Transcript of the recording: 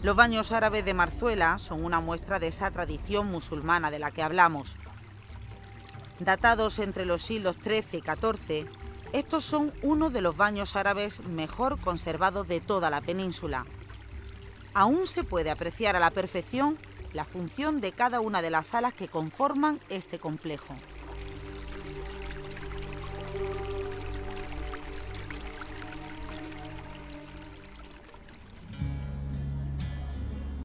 Los baños árabes de Marzuela son una muestra de esa tradición musulmana de la que hablamos. Datados entre los siglos XIII y XIV, estos son uno de los baños árabes mejor conservados de toda la península. Aún se puede apreciar a la perfección la función de cada una de las salas que conforman este complejo.